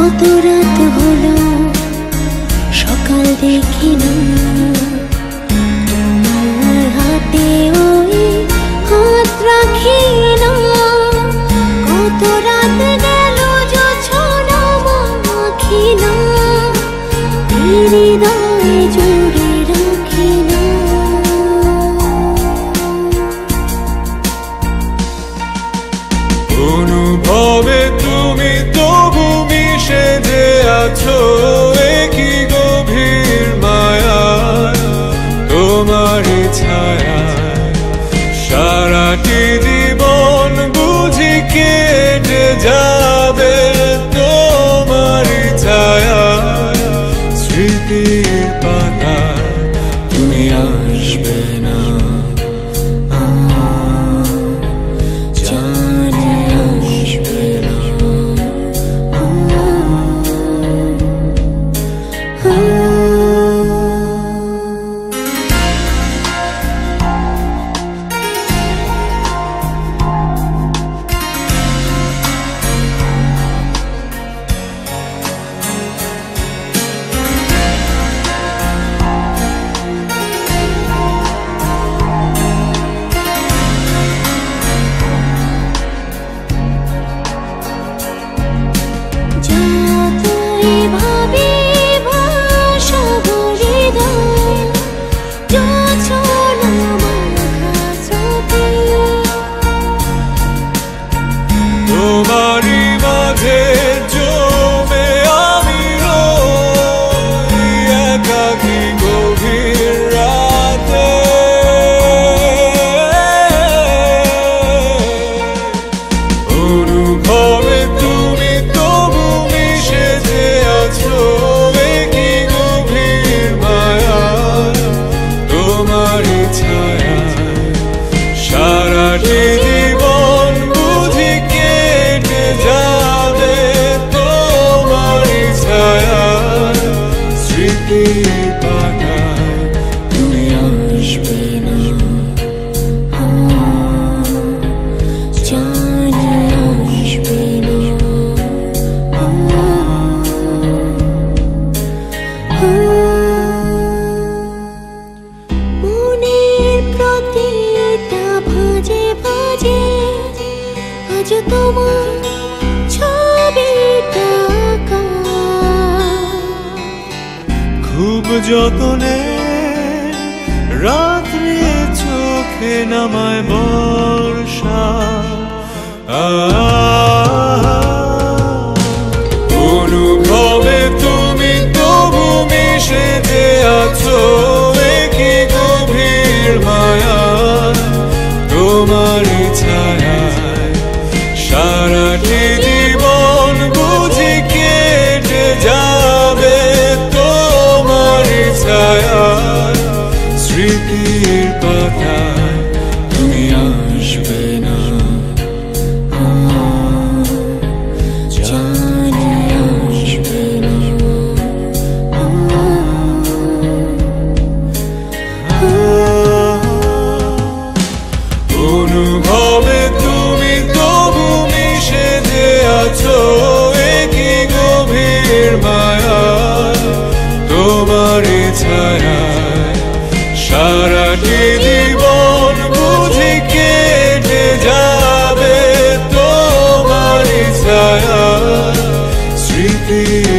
কত রাত হলো, সকাল দেখি না। তোমার হাতে রাখি না। কত রাত গেল জোছনা মাখি না। হৃদয় জুড়ে রাখি না। অনুভবে তুমি আছো একই গভীর মায়া? তোমারই ছায়া। সারাটি জীবন বুঝি কেটে যাবে। অনুভবে তুমি, তবু মিশে যে আছো কি গভীর মায়া। তোমারই ছায়া, সারাটি জীবন বুঝি কেটে যাবে তোমারই ছায়া। স্মৃতির খুব যতনে রাত্রে চোখে নামায় বর্ষা। অনুভবে তুমি তবু মিশে যে আছো কি গভীর মায়া। তোমার ছায়ায় be